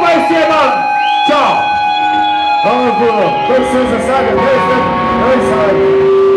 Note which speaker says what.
Speaker 1: vai ser, mano. Tchau. Vamos, Bruno. Com licença, sabe? Não dois, né? dois,